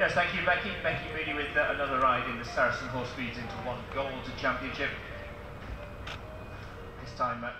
Yes, thank you, Becky. Becky Moody with uh, another ride in the Saracen Horse Feeds Inter One Gold Championship. This time uh,